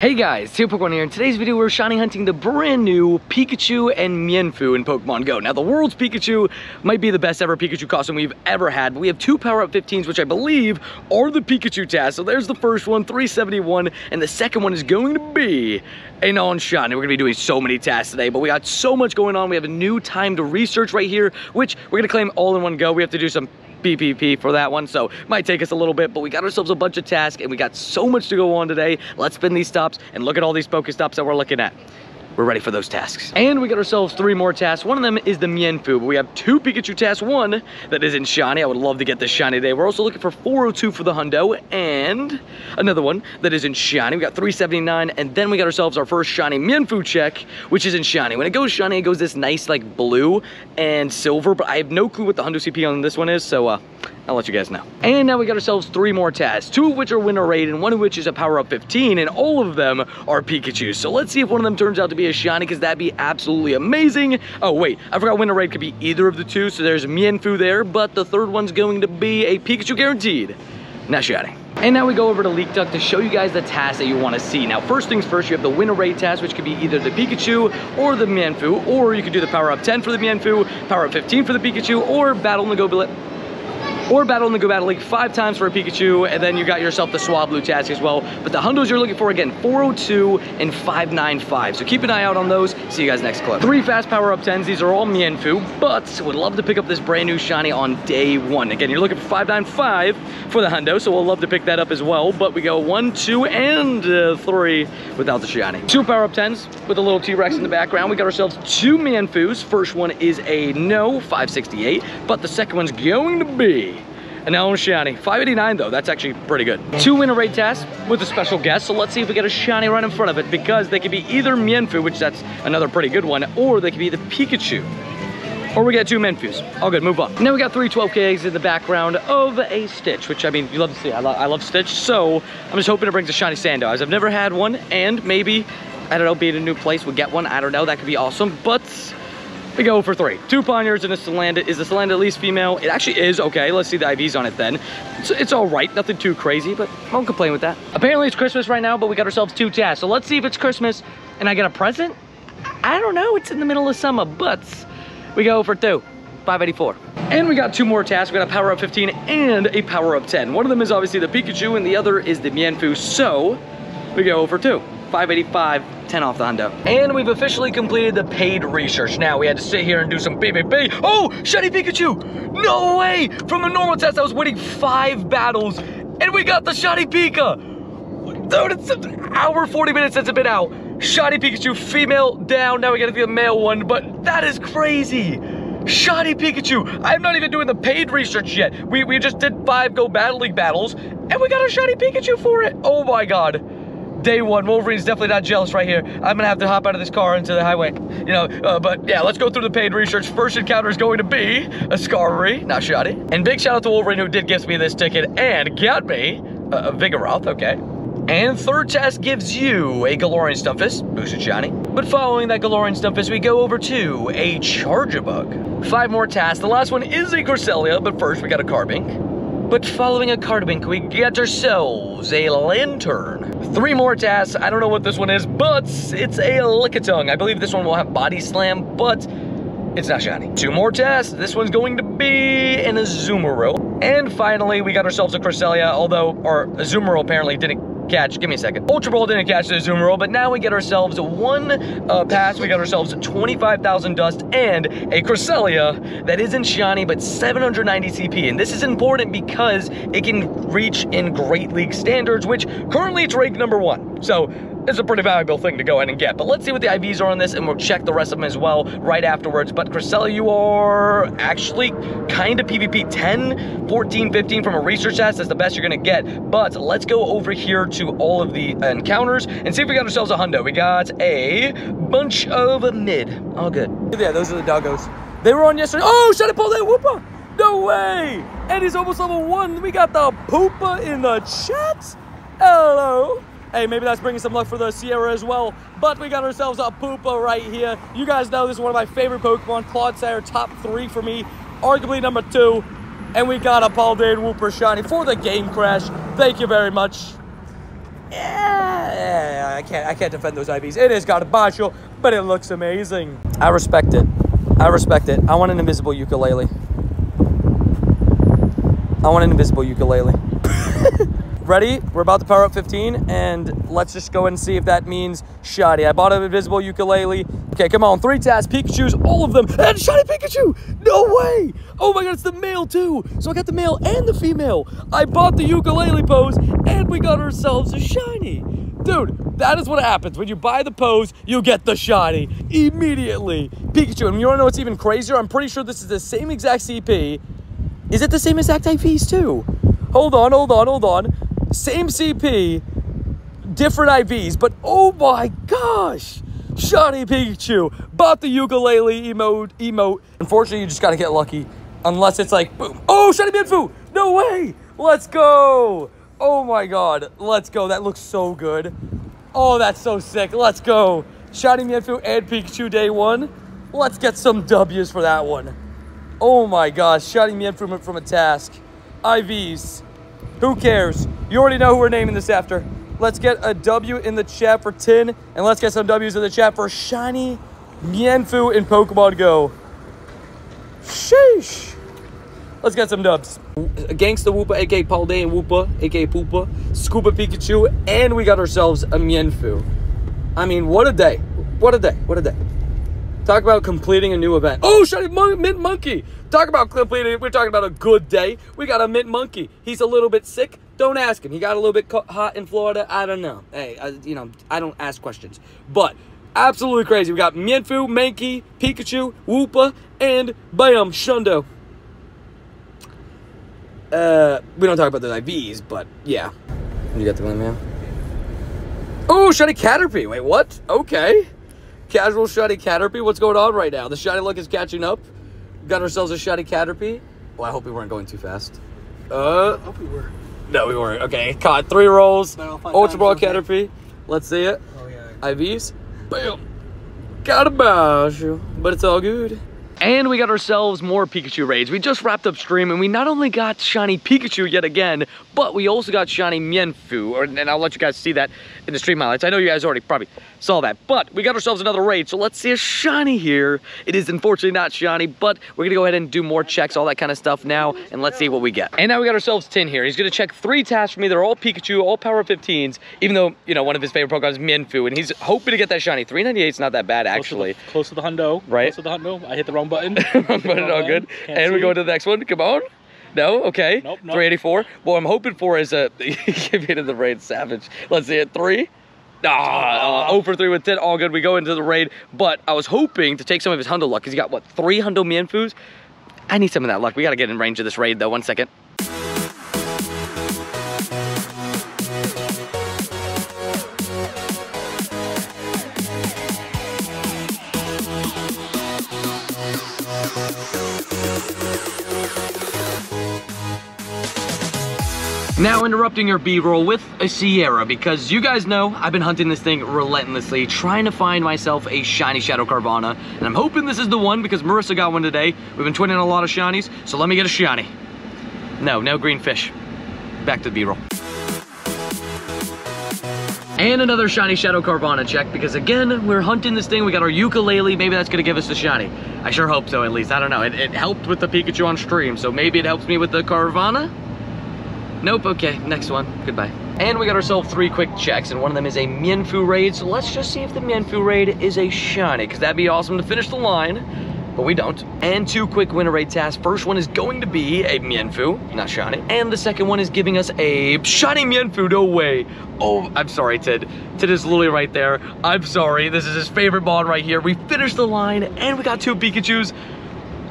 Hey guys, Pokemon here. In today's video, we're shiny hunting the brand new Pikachu and Mienfoo in Pokemon Go. Now, the world's Pikachu might be the best ever Pikachu costume we've ever had, but we have two power-up 15s, which I believe are the Pikachu tasks. So there's the first one, 371, and the second one is going to be a non-shiny. We're gonna be doing so many tasks today, but we got so much going on. We have a new time to research right here, which we're gonna claim all in one go. We have to do some PvP for that one, so it might take us a little bit, but we got ourselves a bunch of tasks and we got so much to go on today. Let's spin these stops and look at all these Pokestops that we're looking at we're ready for those tasks. And we got ourselves three more tasks. One of them is the Mienfoo, but we have two Pikachu tasks. One that is in shiny. I would love to get this shiny today. We're also looking for 402 for the hundo and another one that is in shiny. We got 379 and then we got ourselves our first shiny Mienfoo check, which is in shiny. When it goes shiny, it goes this nice like blue and silver, but I have no clue what the hundo CP on this one is, so uh, I'll let you guys know. And now we got ourselves three more tasks, two of which are winter raid and one of which is a power up 15 and all of them are Pikachu. So let's see if one of them turns out to be a shiny because that'd be absolutely amazing. Oh wait, I forgot winter raid could be either of the two. So there's Mienfoo there, but the third one's going to be a Pikachu guaranteed. Not shiny. And now we go over to LeekDuck to show you guys the tasks that you want to see. Now, first things first, you have the winter raid task, which could be either the Pikachu or the Mienfoo, or you could do the power up 10 for the Mienfoo, power up 15 for the Pikachu, or battle Go or battle in the Go Battle League five times for a Pikachu, and then you got yourself the Swablu task as well. But the hundos you're looking for, again, 402 and 595. So keep an eye out on those. See you guys next clip. Three fast power up 10s. These are all Mienfoo, but would love to pick up this brand new shiny on day one. Again, you're looking for 595 for the hundo, so we'll love to pick that up as well. But we go one, two, and uh, three without the shiny. Two power up 10s with a little T-Rex in the background. We got ourselves two Mienfoos. First one is a no, 568, but the second one's going to be an El Shiny. 589 though, that's actually pretty good. Two winter raid tasks with a special guest, so let's see if we get a shiny right in front of it because they could be either Mienfoo, which that's another pretty good one, or they could be the Pikachu. Or we get two Mienfoos. All good, move on. Now we got three 12K eggs in the background of a Stitch, which I mean, you love to see. I, lo I love Stitch, so I'm just hoping it brings a shiny Sandow's. I've never had one, and maybe, I don't know, being a new place, we'll get one. I don't know, that could be awesome, but we go for three. Two Pawniards and a Salandit. Is the Salandit at least female? It actually is, okay. Let's see the IVs on it then. It's, it's all right, nothing too crazy, but I won't complain with that. Apparently it's Christmas right now, but we got ourselves two tasks. So let's see if it's Christmas and I get a present. I don't know, it's in the middle of summer, but we go for two. 584. And we got two more tasks. We got a power up 15 and a power up 10. One of them is obviously the Pikachu and the other is the Mienfoo. So we go for two. 585, 10 off the hundo. And we've officially completed the paid research. Now we had to sit here and do some PvP. Oh, Shiny Pikachu! No way! From the normal test, I was winning five battles, and we got the Shiny Pika! Dude, it's an hour, 40 minutes since it's been out. Shiny Pikachu, female down. Now we gotta do the male one, but that is crazy. Shiny Pikachu. I'm not even doing the paid research yet. We, we just did five Go Battle League battles, and we got a Shiny Pikachu for it. Oh my god day one. Wolverine's definitely not jealous right here. I'm gonna have to hop out of this car into the highway. You know, uh, but yeah, let's go through the paid research. First encounter is going to be a Skarmory, not Shoddy. And big shout out to Wolverine who did gift me this ticket and got me a Vigoroth, okay. And third test gives you a Galarian Stunfisk, boosted shiny. But following that Galarian Stunfisk, we go over to a Charjabug. Five more tasks. The last one is a Cresselia, but first we got a Carbink. But following a card Carbink, we get ourselves a Lanturn. Three more tasks. I don't know what this one is, but it's a Lickitung. I believe this one will have Body Slam, but it's not shiny. Two more tasks. This one's going to be an Azumarill. And finally, we got ourselves a Cresselia, although our Azumarill apparently didn't catch. Give me a second. Ultra Ball didn't catch the Azumarill, but now we get ourselves one uh, pass. We got ourselves 25,000 dust and a Cresselia that isn't shiny, but 790 CP. And this is important because it can reach in Great League standards, which currently it's ranked number one. So it's a pretty valuable thing to go in and get. But let's see what the IVs are on this, and we'll check the rest of them as well right afterwards. But Cresselia, you are actually kind of PvP 10, 14, 15 from a research test. That's the best you're going to get. But let's go over here to all of the encounters and see if we got ourselves a hundo. We got a bunch of mid. All good. Yeah, those are the doggos. They were on yesterday. Oh, should I pull that Wooper? No way! And he's almost level one. We got the poopa in the chat. Hello. Hey, maybe that's bringing some luck for the Sierra as well. But we got ourselves a Poopa right here. You guys know this is one of my favorite Pokemon. Clodsire, top three for me. Arguably number two. And we got a Paldean Wooper Shiny for the game crash. Thank you very much. yeah, I can't I can't defend those IVs. It is garbaggio, but it looks amazing. I respect it. I respect it. I want an invisible ukulele. I want an invisible ukulele. Ready? We're about to power up 15, and let's just go and see if that means shoddy. I bought an invisible ukulele. Okay, come on. Three tasks, Pikachu's, all of them, and shoddy Pikachu! No way! Oh my god, it's the male too! So I got the male and the female. I bought the ukulele pose, and we got ourselves a shiny. Dude, that is what happens. When you buy the pose, you get the shiny immediately. Pikachu, and you wanna know what's even crazier? I'm pretty sure this is the same exact CP, is it the same exact IVs too? Hold on, hold on, hold on. Same CP, different IVs, but oh my gosh! Shiny Pikachu bought the ukulele emote. Emote. Unfortunately, you just gotta get lucky, unless it's like boom. Oh, Shiny Mienfoo! No way! Let's go! Oh my god, let's go. That looks so good. Oh, that's so sick. Let's go. Shiny Mienfoo and Pikachu day one. Let's get some W's for that one. Oh my gosh, in from, from a task. IVs. Who cares? You already know who we're naming this after. Let's get a W in the chat for Tin, and let's get some W's in the chat for Shiny Mienfoo in Pokemon Go. Sheesh. Let's get some dubs. Gangsta Wooper, aka Paldean Wooper, aka Poopa, Scuba Pikachu, and we got ourselves a Mienfoo. I mean, what a day. What a day. What a day. Talk about completing a new event. Oh, shiny mon mint monkey. Talk about completing. We're talking about a good day. We got a mint monkey. He's a little bit sick. Don't ask him. He got a little bit hot in Florida. I don't know. Hey, I, you know, I don't ask questions. But absolutely crazy. We got Mienfoo, Mankey, Pikachu, Wooper, and bam, Shundo. Uh, we don't talk about the IVs, but yeah. You got the one, man. Oh, shiny Caterpie. Wait, what? Okay. Casual Shiny Caterpie. What's going on right now? The shiny luck is catching up. Got ourselves a shiny Caterpie. Well, I hope we weren't going too fast. Uh, I hope we were. No, we weren't. Okay, caught three rolls. Ultra Ball Caterpie. Let's see it. Oh, yeah. IVs. Bam. Got a bash. But it's all good. And we got ourselves more Pikachu raids. We just wrapped up stream and we not only got shiny Pikachu yet again, but we also got shiny Mienfoo. Or, and I'll let you guys see that in the stream highlights. I know you guys already probably saw that, but we got ourselves another raid. So let's see a shiny here. It is unfortunately not shiny, but we're gonna go ahead and do more checks, all that kind of stuff now, and let's see what we get. And now we got ourselves Tin here. He's gonna check three tasks for me. They're all Pikachu, all power 15s, even though, you know, one of his favorite Pokemon is Mienfoo, and he's hoping to get that shiny. 398 is not that bad, actually. Close to the, close to the hundo. Right. Close to the hundo. I hit the wrong button. but it all good. Can't and we go to the next one. Come on. No, okay. Nope, nope. 384. What I'm hoping for is a give to the raid savage. Let's see it. Three. Ah, uh, 0 for 3 with 10. All good. We go into the raid. But I was hoping to take some of his Hundo luck because he got what three Hundo Mienfoos. I need some of that luck. We got to get in range of this raid though. One second. Now interrupting your B-roll with a Sierra because you guys know I've been hunting this thing relentlessly, trying to find myself a shiny Shadow Carvanha, and I'm hoping this is the one because Marissa got one today. We've been twinning a lot of shinies, so let me get a shiny. No, no green fish. Back to the B-roll. And another shiny Shadow Carvanha check because again, we're hunting this thing. We got our ukulele. Maybe that's gonna give us the shiny. I sure hope so at least. I don't know. It, it helped with the Pikachu on stream, so maybe it helps me with the Carvanha? Nope, okay, next one. Goodbye. And we got ourselves three quick checks, and one of them is a Mienfoo raid. So let's just see if the Mienfoo raid is a shiny, because that'd be awesome to finish the line, but we don't. And two quick winner raid tasks. First one is going to be a Mienfoo, not shiny. And the second one is giving us a shiny Mienfoo, no way. Oh, I'm sorry, Tid. Tid is literally right there. I'm sorry, this is his favorite bond right here. We finished the line, and we got two Pikachus.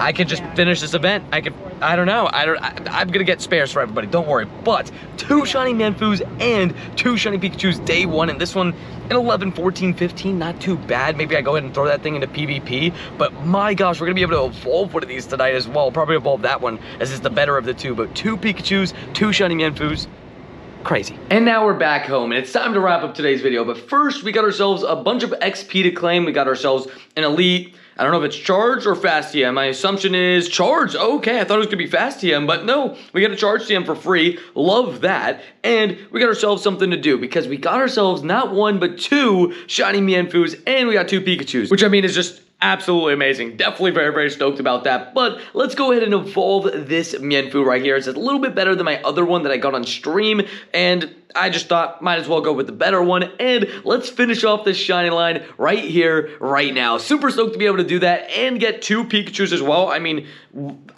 I can just finish this event. I can, I don't know. I don't, I, am gonna get spares for everybody, don't worry. But two shiny Mienfoos and two shiny Pikachus day one, and this one in 11, 14, 15, not too bad. Maybe I go ahead and throw that thing into PvP, but my gosh, we're gonna be able to evolve one of these tonight as well. Probably evolve that one as it's the better of the two, but two Pikachus, two shiny Mienfoos. Crazy. And now we're back home, and it's time to wrap up today's video. But first, we got ourselves a bunch of XP to claim. We got ourselves an elite. I don't know if it's charge or fast TM. My assumption is charge. Okay, I thought it was gonna be fast TM, but no, we got a charge TM for free. Love that. And we got ourselves something to do because we got ourselves not one but two shiny Mienfoos, and we got two Pikachus, which I mean is just absolutely amazing. Definitely very, very stoked about that. But let's go ahead and evolve this Mienfoo right here. It's a little bit better than my other one that I got on stream. And I just thought might as well go with the better one. And let's finish off this shiny line right here, right now. Super stoked to be able to do that and get two Pikachus as well. I mean,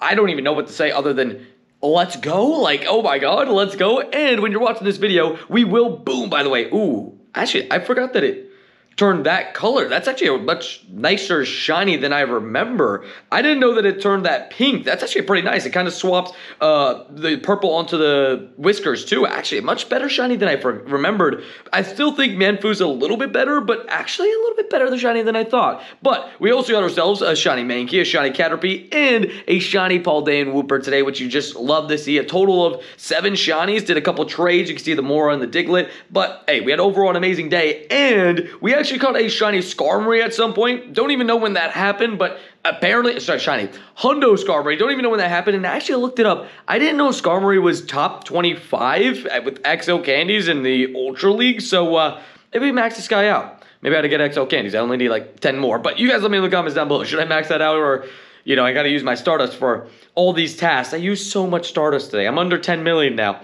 I don't even know what to say other than let's go. Like, oh my god, let's go. And when you're watching this video, we will boom, by the way. Ooh, actually, I forgot that it turned that color. That's actually a much nicer shiny than I remember. I didn't know that it turned that pink. That's actually pretty nice. It kind of swapped uh, the purple onto the whiskers too. Actually, a much better shiny than I remembered. I still think Mienfoo's a little bit better, but actually a little bit better the shiny than I thought. But we also got ourselves a shiny Mankey, a shiny Caterpie, and a shiny Paldean Wooper today, which you just love to see. A total of seven shinies. Did a couple trades. You can see the Mora and the Diglett. But hey, we had overall an amazing day, and we actually caught a shiny Skarmory at some point. Don't even know when that happened, but apparently, sorry, shiny. Hundo Skarmory. Don't even know when that happened. And I actually looked it up. I didn't know Skarmory was top 25 with XL candies in the Ultra League. So uh, maybe max this guy out. Maybe I had to get XL candies. I only need like 10 more. But you guys let me know in the comments down below. Should I max that out or, you know, I got to use my Stardust for all these tasks. I use so much Stardust today. I'm under 10 million now.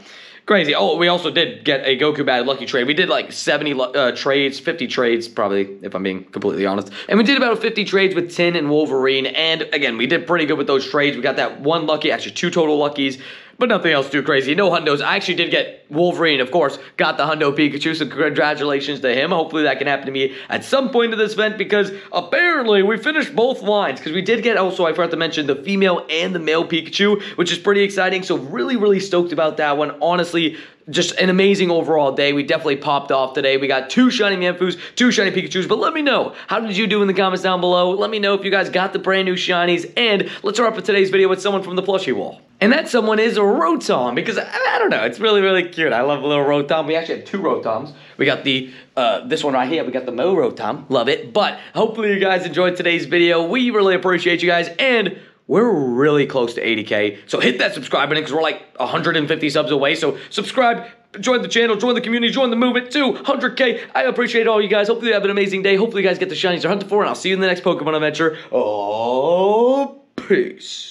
Crazy. Oh, we also did get a Goku Bad Lucky trade. We did like 70 uh, trades, 50 trades, probably, if I'm being completely honest. And we did about 50 trades with Tin and Wolverine. And again, we did pretty good with those trades. We got that one lucky, actually two total luckies but nothing else too crazy. No hundos. I actually did get Wolverine, of course, got the hundo Pikachu, so congratulations to him. Hopefully that can happen to me at some point in this event because apparently we finished both lines because we did get also, I forgot to mention, the female and the male Pikachu, which is pretty exciting. So really, really stoked about that one. Honestly, just an amazing overall day. We definitely popped off today. We got two shiny Mienfoos, two shiny Pikachus, but let me know, how did you do in the comments down below? Let me know if you guys got the brand new shinies, and let's wrap up today's video with someone from the plushie wall. And that someone is a Rotom, because I, I, don't know, it's really, really cute. I love a little Rotom. We actually have two Rotoms. We got the, uh, this one right here, we got the Mow Rotom. Love it. But hopefully you guys enjoyed today's video. We really appreciate you guys, and we're really close to 80K. So hit that subscribe button because we're like 150 subs away. So subscribe, join the channel, join the community, join the movement to 100K. I appreciate all you guys. Hopefully you have an amazing day. Hopefully you guys get the shinies you're hunting for, and I'll see you in the next Pokemon adventure. Oh, peace.